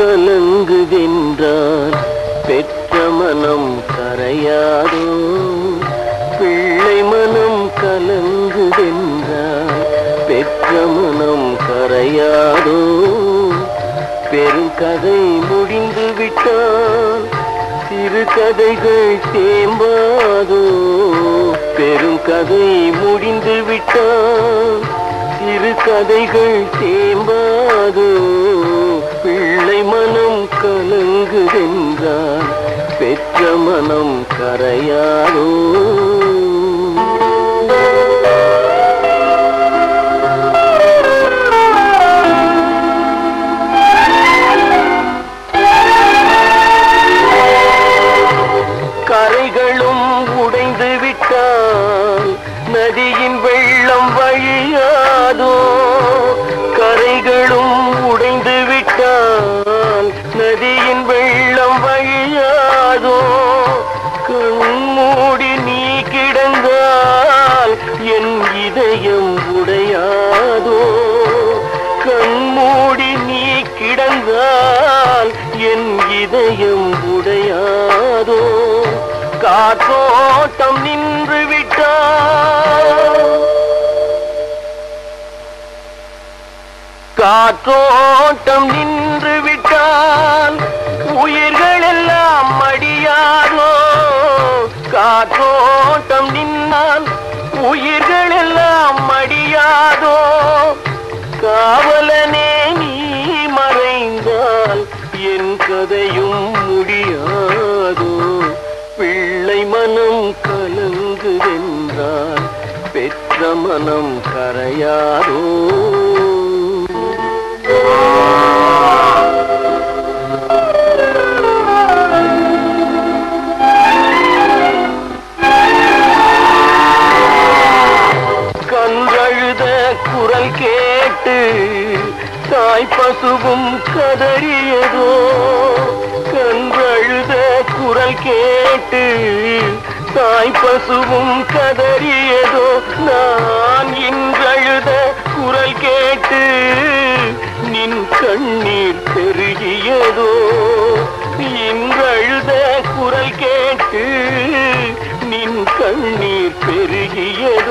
கலங்குகின்றால் பெற்ற மனம் கரையாதோ? பிள்ளை மனம் கலங்குகின்றால் பெற்ற மனம் கரையாதோ? பெருங்கதை முடிந்து விட்டால் சிறு கதைகள் தேம்பாதோ? பெருங்கதை முடிந்து விட்டால் சிறு கதைகள் தேம்பாதோ? பிள்ளை மனம் கலங்குகின்றான். பெற்ற மனம் கரையாரோ கரைகள் காற்றோட்டம் நின்று விட்டால். காற்றோட்டம் நின்று விட்டால் உயிர்கள் எல்லாம் மடியாதோ காற்றோட்டம் நின்னால் உயிர்கள் எல்லாம் மடியாதோ பெற்ற கரையாரோ கன்றழுத குரல் கேட்டு தாய் பசுவும் கதறியதோ? கன்றழுத குரல் கேட்டு தாய் பசுவும் கதறியதோ நான் இன்றழுத குரல் கேட்டு நின் கண்ணீர் பெருகியதோ இன்றழுத குரல் கேட்டு நின் கண்ணீர் பெருகியதோ